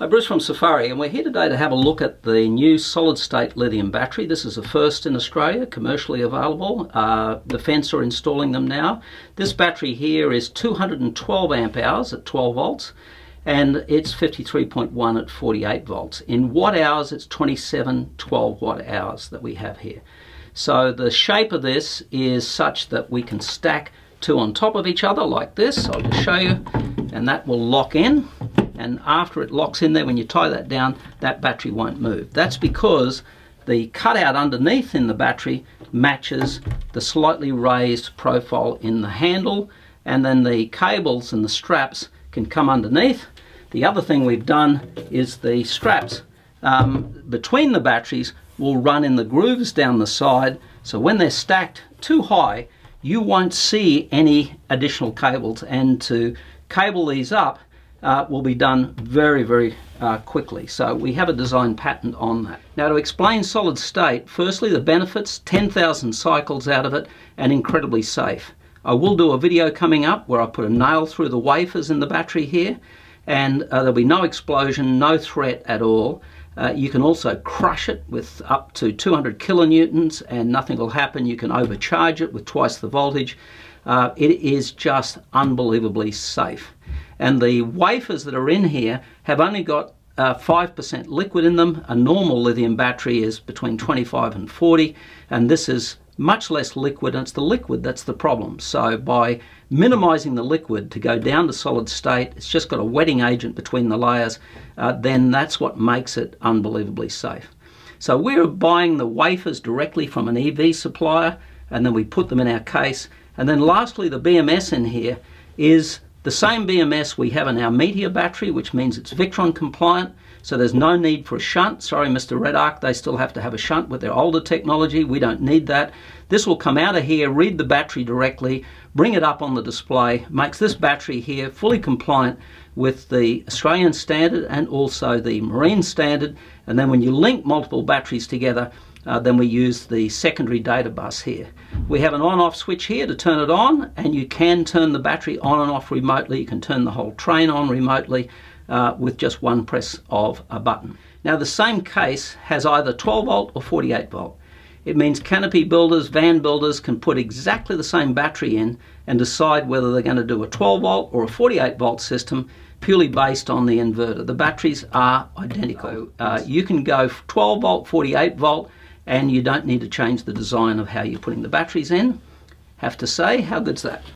Hi, Bruce from Safiery, and we're here today to have a look at the new solid state lithium battery. This is the first in Australia, commercially available. Uh, Defence are installing them now. This battery here is 212 amp hours at 12 volts, and it's 53.1 at 48 volts. In watt hours, it's 27 12 watt hours that we have here. So the shape of this is such that we can stack two on top of each other like this. I'll just show you, and that will lock in and after it locks in there when you tie that down that battery won't move. That's because the cutout underneath in the battery matches the slightly raised profile in the handle and then the cables and the straps can come underneath. The other thing we've done is the straps um, between the batteries will run in the grooves down the side so when they're stacked too high you won't see any additional cables. And to cable these up uh, will be done very, very uh, quickly. So we have a design patent on that. Now to explain solid state, firstly the benefits, 10,000 cycles out of it and incredibly safe. I will do a video coming up where I put a nail through the wafers in the battery here and uh, there'll be no explosion, no threat at all. Uh, you can also crush it with up to 200 kilonewtons and nothing will happen. You can overcharge it with twice the voltage. Uh, it is just unbelievably safe. And the wafers that are in here have only got 5% uh, liquid in them. A normal lithium battery is between 25 and 40, and this is much less liquid, and it's the liquid that's the problem. So by minimizing the liquid to go down to solid state, it's just got a wetting agent between the layers, uh, then that's what makes it unbelievably safe. So we're buying the wafers directly from an EV supplier, and then we put them in our case. And then lastly, the BMS in here is the same BMS we have in our Meteor battery, which means it's Victron compliant, so there's no need for a shunt. Sorry, Mr. Redarc, they still have to have a shunt with their older technology. We don't need that. This will come out of here, read the battery directly, bring it up on the display, makes this battery here fully compliant with the Australian standard and also the marine standard. And then when you link multiple batteries together, uh, then we use the secondary data bus here. We have an on-off switch here to turn it on and you can turn the battery on and off remotely. You can turn the whole train on remotely uh, with just one press of a button. Now the same case has either 12 volt or 48 volt. It means canopy builders, van builders can put exactly the same battery in and decide whether they're going to do a 12 volt or a 48 volt system purely based on the inverter. The batteries are identical. Uh, you can go 12 volt, 48 volt, and you don't need to change the design of how you're putting the batteries in. Have to say, how good's that?